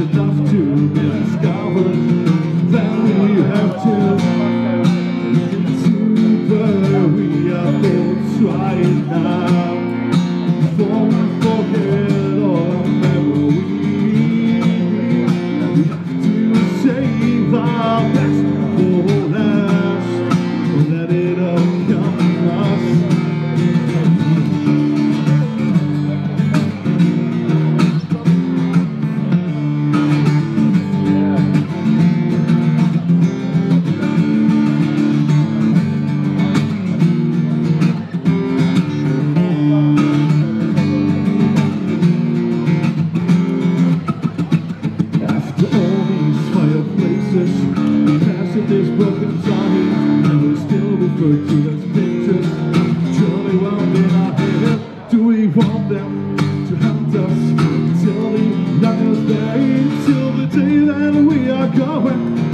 enough to be discovered. Then we have to and we still refer to as pictures. Head, do we want them to hunt us till the day, till the day that we are going?